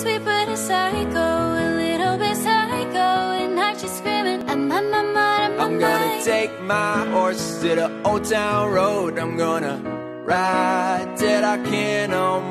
sweet but a psycho, a little bit psycho, and I just screaming, I'm on my mind, I'm, I'm gonna take my horse to the old town road. I'm gonna ride till I can't no more.